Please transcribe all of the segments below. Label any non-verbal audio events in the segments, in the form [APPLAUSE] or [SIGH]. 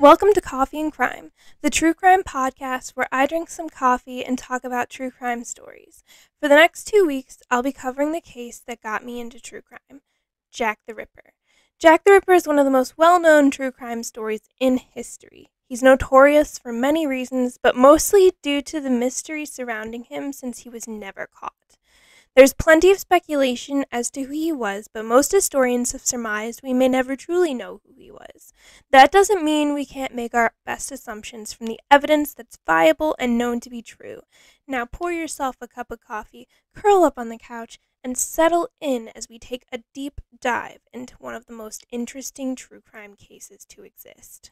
Welcome to Coffee and Crime, the true crime podcast where I drink some coffee and talk about true crime stories. For the next two weeks, I'll be covering the case that got me into true crime Jack the Ripper. Jack the Ripper is one of the most well known true crime stories in history. He's notorious for many reasons, but mostly due to the mystery surrounding him since he was never caught. There's plenty of speculation as to who he was, but most historians have surmised we may never truly know who he was. That doesn't mean we can't make our best assumptions from the evidence that's viable and known to be true. Now pour yourself a cup of coffee, curl up on the couch, and settle in as we take a deep dive into one of the most interesting true crime cases to exist.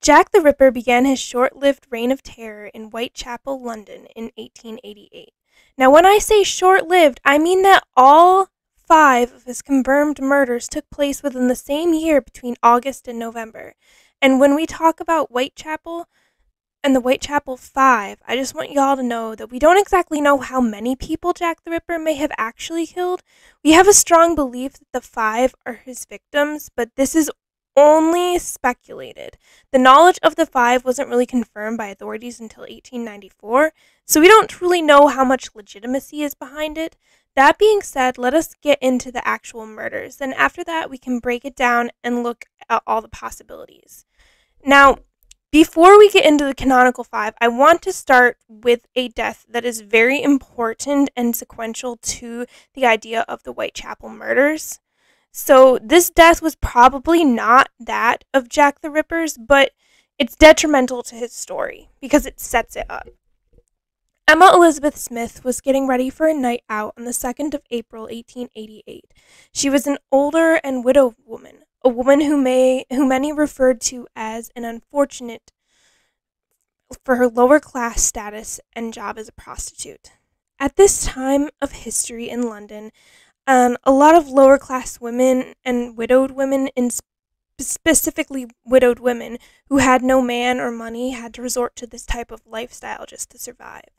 Jack the Ripper began his short lived reign of terror in Whitechapel, London in 1888. Now, when I say short lived, I mean that all five of his confirmed murders took place within the same year between August and November. And when we talk about Whitechapel and the Whitechapel Five, I just want y'all to know that we don't exactly know how many people Jack the Ripper may have actually killed. We have a strong belief that the five are his victims, but this is only speculated. The knowledge of the five wasn't really confirmed by authorities until 1894, so we don't truly know how much legitimacy is behind it. That being said, let us get into the actual murders. Then, after that, we can break it down and look at all the possibilities. Now, before we get into the canonical five, I want to start with a death that is very important and sequential to the idea of the Whitechapel murders. So this death was probably not that of Jack the Ripper's, but it's detrimental to his story because it sets it up. Emma Elizabeth Smith was getting ready for a night out on the 2nd of April 1888. She was an older and widowed woman, a woman who may who many referred to as an unfortunate for her lower class status and job as a prostitute. At this time of history in London, um, a lot of lower class women and widowed women, specifically widowed women who had no man or money, had to resort to this type of lifestyle just to survive.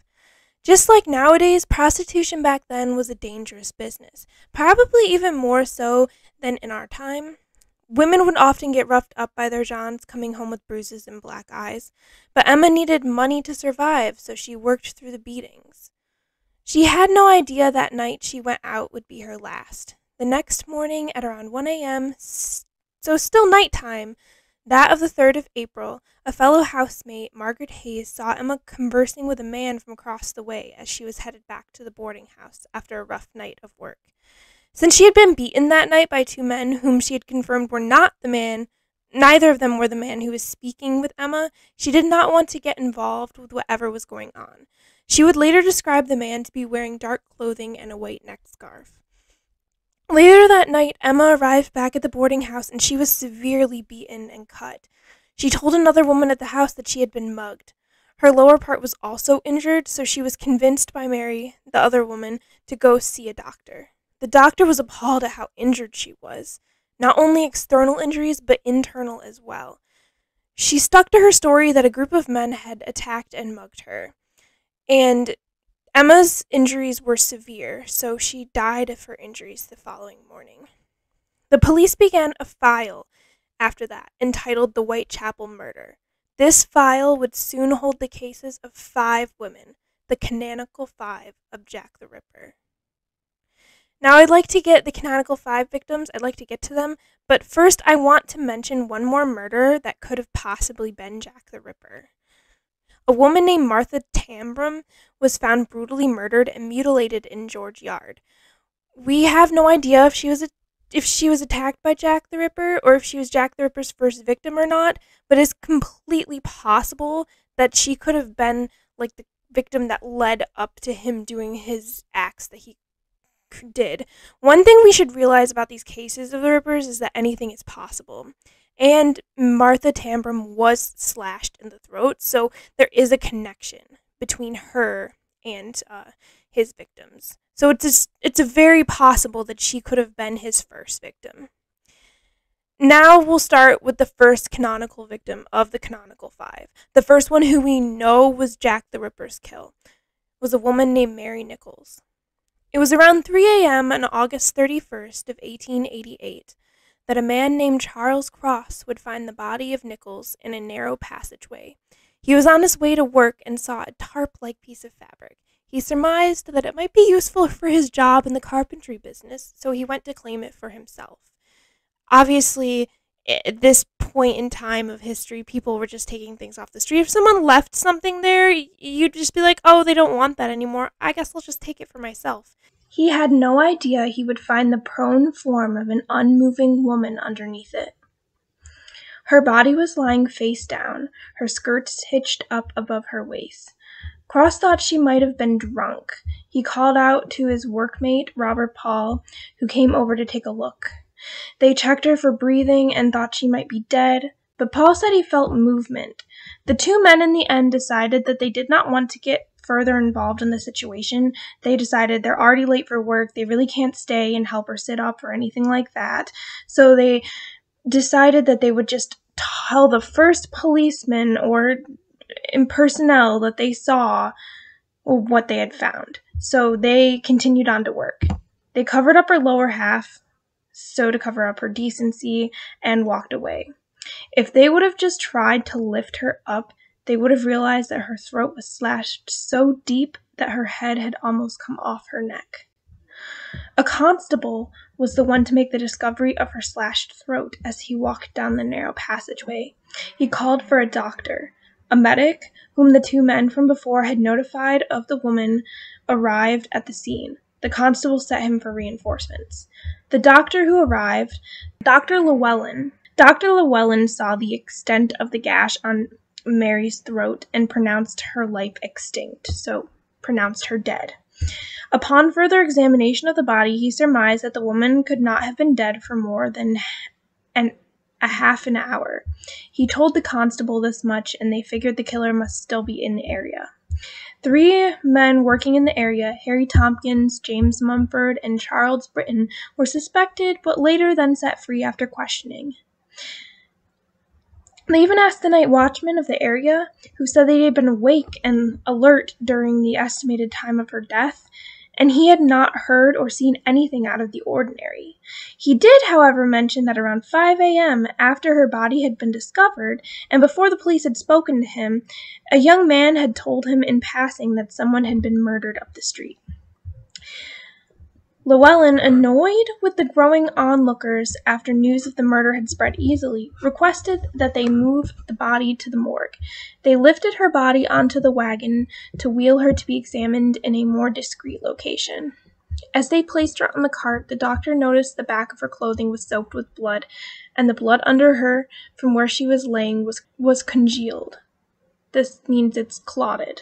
Just like nowadays, prostitution back then was a dangerous business, probably even more so than in our time. Women would often get roughed up by their Johns, coming home with bruises and black eyes, but Emma needed money to survive, so she worked through the beatings. She had no idea that night she went out would be her last. The next morning at around 1 a.m., so still nighttime, that of the 3rd of April, a fellow housemate, Margaret Hayes, saw Emma conversing with a man from across the way as she was headed back to the boarding house after a rough night of work. Since she had been beaten that night by two men whom she had confirmed were not the man, neither of them were the man who was speaking with Emma, she did not want to get involved with whatever was going on. She would later describe the man to be wearing dark clothing and a white neck scarf. Later that night, Emma arrived back at the boarding house and she was severely beaten and cut. She told another woman at the house that she had been mugged. Her lower part was also injured, so she was convinced by Mary, the other woman, to go see a doctor. The doctor was appalled at how injured she was. Not only external injuries, but internal as well. She stuck to her story that a group of men had attacked and mugged her. And Emma's injuries were severe, so she died of her injuries the following morning. The police began a file after that entitled The Whitechapel Murder. This file would soon hold the cases of five women, the canonical five of Jack the Ripper. Now, I'd like to get the canonical five victims, I'd like to get to them, but first I want to mention one more murder that could have possibly been Jack the Ripper. A woman named Martha Tambram was found brutally murdered and mutilated in George Yard. We have no idea if she was a, if she was attacked by Jack the Ripper or if she was Jack the Ripper's first victim or not, but it's completely possible that she could have been like the victim that led up to him doing his acts that he did. One thing we should realize about these cases of the Rippers is that anything is possible. And Martha Tambram was slashed in the throat, so there is a connection between her and uh, his victims. So it's a, it's very possible that she could have been his first victim. now we'll start with the first canonical victim of the canonical five. The first one who we know was Jack the Ripper's kill was a woman named Mary Nichols. It was around 3 a.m. on August 31st of 1888 that a man named Charles Cross would find the body of Nichols in a narrow passageway. He was on his way to work and saw a tarp-like piece of fabric. He surmised that it might be useful for his job in the carpentry business, so he went to claim it for himself obviously at this point in time of history, people were just taking things off the street. If someone left something there, you'd just be like, oh, they don't want that anymore. I guess I'll just take it for myself. He had no idea he would find the prone form of an unmoving woman underneath it. Her body was lying face down, her skirts hitched up above her waist. Cross thought she might have been drunk. He called out to his workmate, Robert Paul, who came over to take a look. They checked her for breathing and thought she might be dead, but Paul said he felt movement. The two men in the end decided that they did not want to get further involved in the situation. They decided they're already late for work, they really can't stay and help her sit up or anything like that. So they decided that they would just tell the first policeman or personnel that they saw what they had found. So they continued on to work. They covered up her lower half, so to cover up her decency, and walked away. If they would have just tried to lift her up, they would have realized that her throat was slashed so deep that her head had almost come off her neck. A constable was the one to make the discovery of her slashed throat as he walked down the narrow passageway. He called for a doctor. A medic, whom the two men from before had notified of the woman, arrived at the scene. The constable sent him for reinforcements. The doctor who arrived, Dr. Llewellyn. Dr. Llewellyn saw the extent of the gash on Mary's throat and pronounced her life extinct, so pronounced her dead. Upon further examination of the body, he surmised that the woman could not have been dead for more than an, a half an hour. He told the constable this much, and they figured the killer must still be in the area. Three men working in the area, Harry Tompkins, James Mumford, and Charles Brittain, were suspected but later then set free after questioning. They even asked the night watchman of the area, who said they had been awake and alert during the estimated time of her death, and he had not heard or seen anything out of the ordinary. He did, however, mention that around 5 a.m., after her body had been discovered, and before the police had spoken to him, a young man had told him in passing that someone had been murdered up the street. Llewellyn, annoyed with the growing onlookers after news of the murder had spread easily, requested that they move the body to the morgue. They lifted her body onto the wagon to wheel her to be examined in a more discreet location. As they placed her on the cart, the doctor noticed the back of her clothing was soaked with blood, and the blood under her from where she was laying was, was congealed. This means it's clotted.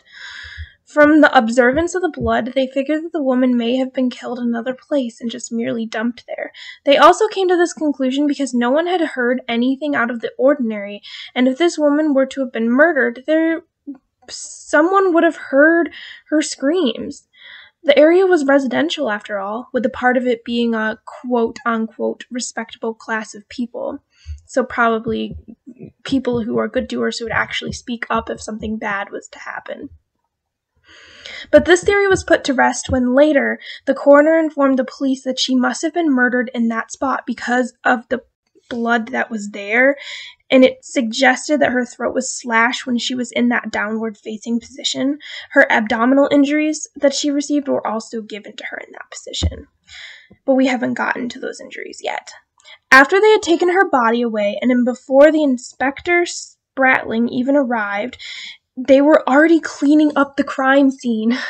From the observance of the blood, they figured that the woman may have been killed in another place and just merely dumped there. They also came to this conclusion because no one had heard anything out of the ordinary, and if this woman were to have been murdered, there someone would have heard her screams. The area was residential after all, with a part of it being a quote unquote respectable class of people. So probably people who are good doers who would actually speak up if something bad was to happen. But this theory was put to rest when later the coroner informed the police that she must have been murdered in that spot because of the blood that was there, and it suggested that her throat was slashed when she was in that downward facing position. Her abdominal injuries that she received were also given to her in that position. But we haven't gotten to those injuries yet. After they had taken her body away, and before the inspector Spratling even arrived, they were already cleaning up the crime scene. [LAUGHS]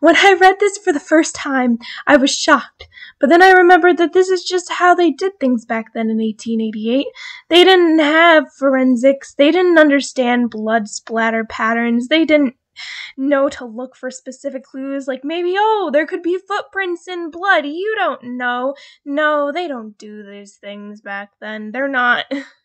When I read this for the first time, I was shocked. But then I remembered that this is just how they did things back then in 1888. They didn't have forensics. They didn't understand blood splatter patterns. They didn't know to look for specific clues like maybe oh there could be footprints in blood you don't know no they don't do these things back then they're not [LAUGHS]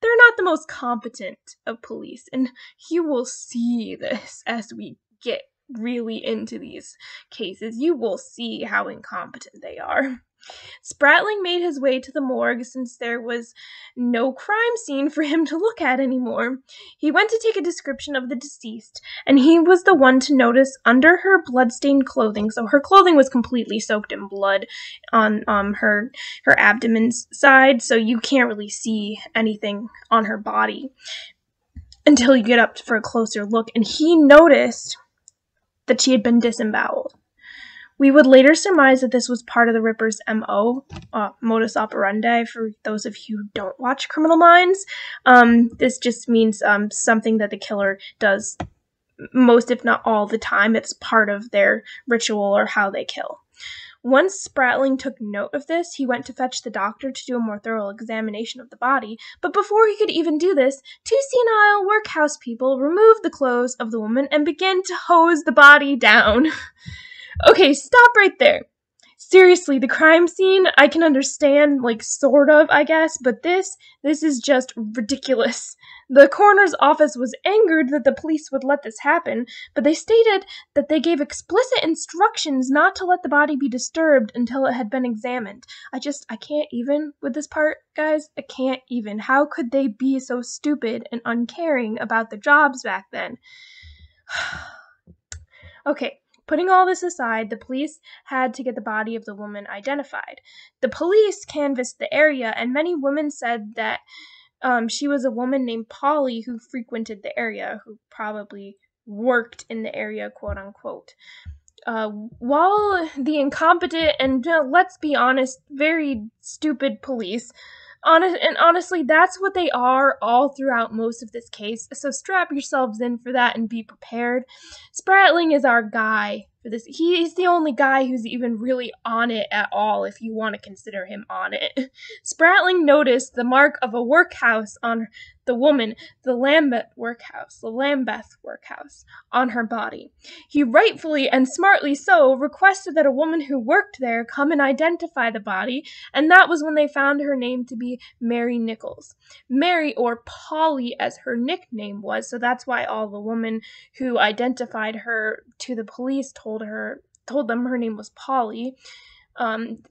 they're not the most competent of police, and you will see this as we get really into these cases. You will see how incompetent they are. Spratling made his way to the morgue since there was no crime scene for him to look at anymore. He went to take a description of the deceased, and he was the one to notice under her bloodstained clothing. So her clothing was completely soaked in blood on um her her abdomen's side, so you can't really see anything on her body until you get up for a closer look. And he noticed that she had been disemboweled. We would later surmise that this was part of the Ripper's MO, uh, modus operandi, for those of you who don't watch Criminal Minds. Um, this just means um, something that the killer does most, if not all, the time. It's part of their ritual or how they kill. Once Spratling took note of this, he went to fetch the doctor to do a more thorough examination of the body, but before he could even do this, two senile workhouse people removed the clothes of the woman and began to hose the body down. [LAUGHS] Okay, stop right there. Seriously, the crime scene, I can understand, like, sort of, I guess, but this, this is just ridiculous. The coroner's office was angered that the police would let this happen, but they stated that they gave explicit instructions not to let the body be disturbed until it had been examined. I just, I can't even with this part, guys. I can't even. How could they be so stupid and uncaring about the jobs back then? [SIGHS] okay, Putting all this aside, the police had to get the body of the woman identified. The police canvassed the area, and many women said that um, she was a woman named Polly who frequented the area, who probably worked in the area, quote unquote. Uh, while the incompetent and, uh, let's be honest, very stupid police Honest, and honestly, that's what they are all throughout most of this case. So strap yourselves in for that and be prepared. Spratling is our guy for this. He's the only guy who's even really on it at all, if you want to consider him on it. [LAUGHS] Spratling noticed the mark of a workhouse on the woman, the Lambeth workhouse, the Lambeth workhouse, on her body. He rightfully and smartly so requested that a woman who worked there come and identify the body, and that was when they found her name to be Mary Nichols. Mary, or Polly as her nickname was, so that's why all the woman who identified her to the police told her told them her name was Polly. Um,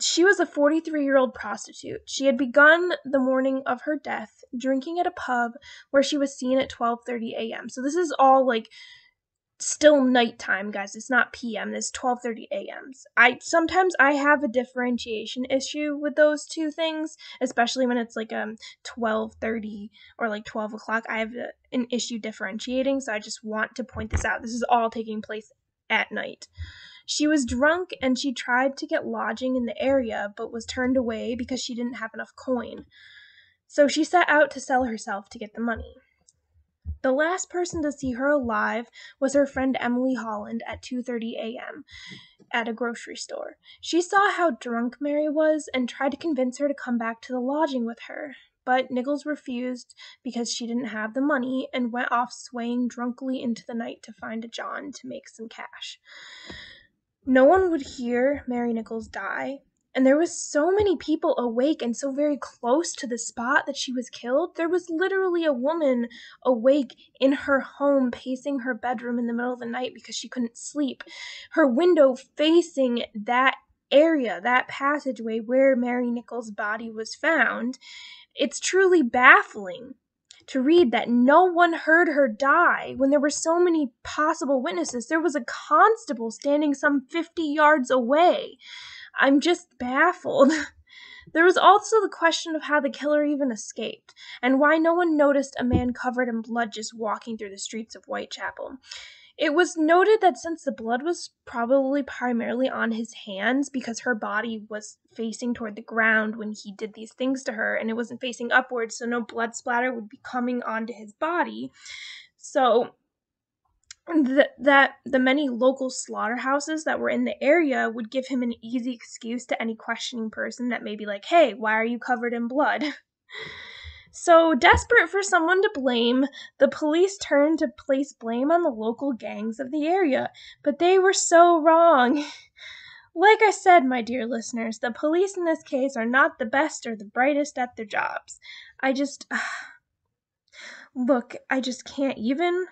she was a 43 year old prostitute. She had begun the morning of her death drinking at a pub where she was seen at 12:30 a.m. So this is all like still nighttime, guys. It's not p.m. It's 12:30 a.m.s. I sometimes I have a differentiation issue with those two things, especially when it's like um 12:30 or like 12 o'clock. I have a, an issue differentiating, so I just want to point this out. This is all taking place at night. She was drunk and she tried to get lodging in the area but was turned away because she didn't have enough coin. So she set out to sell herself to get the money. The last person to see her alive was her friend Emily Holland at 2:30 a.m. at a grocery store. She saw how drunk Mary was and tried to convince her to come back to the lodging with her. But Nichols refused because she didn't have the money and went off swaying drunkenly into the night to find a John to make some cash. No one would hear Mary Nichols die, and there was so many people awake and so very close to the spot that she was killed. There was literally a woman awake in her home pacing her bedroom in the middle of the night because she couldn't sleep. Her window facing that area, that passageway where Mary Nichols' body was found. It's truly baffling to read that no one heard her die when there were so many possible witnesses. There was a constable standing some 50 yards away. I'm just baffled. [LAUGHS] There was also the question of how the killer even escaped, and why no one noticed a man covered in blood just walking through the streets of Whitechapel. It was noted that since the blood was probably primarily on his hands because her body was facing toward the ground when he did these things to her and it wasn't facing upwards, so no blood splatter would be coming onto his body. So th- that the many local slaughterhouses that were in the area would give him an easy excuse to any questioning person that may be like, hey, why are you covered in blood? [LAUGHS] So, desperate for someone to blame, the police turned to place blame on the local gangs of the area, but they were so wrong. [LAUGHS] Like I said, my dear listeners, the police in this case are not the best or the brightest at their jobs. I just. [SIGHS] Look, I just can't even.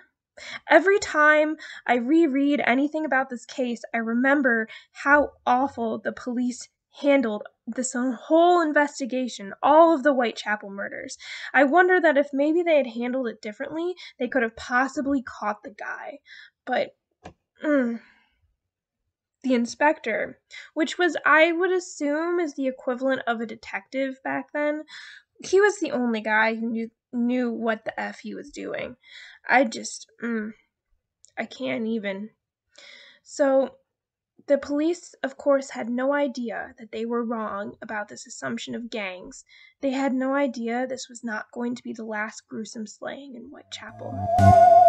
Every time I reread anything about this case, I remember how awful the police handled this whole investigation, all of the Whitechapel murders. I wonder that if maybe they had handled it differently, they could have possibly caught the guy. But mm, the inspector, which was, I would assume, is the equivalent of a detective back then, he was the only guy who knew knew what the f he was doing. I just, mm, I can't even. So the police, of course, had no idea that they were wrong about this assumption of gangs. They had no idea this was not going to be the last gruesome slaying in Whitechapel.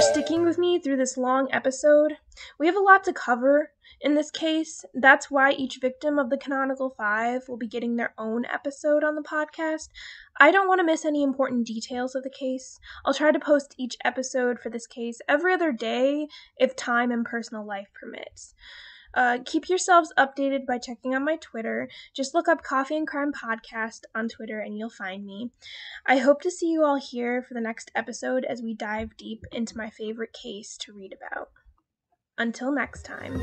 For sticking with me through this long episode. We have a lot to cover in this case. That's why each victim of the Canonical Five will be getting their own episode on the podcast. I don't want to miss any important details of the case. I'll try to post each episode for this case every other day if time and personal life permits. Uh, keep yourselves updated by checking on my Twitter. Just look up Coffee and Crime Podcast on Twitter and you'll find me. I hope to see you all here for the next episode as we dive deep into my favorite case to read about. Until next time.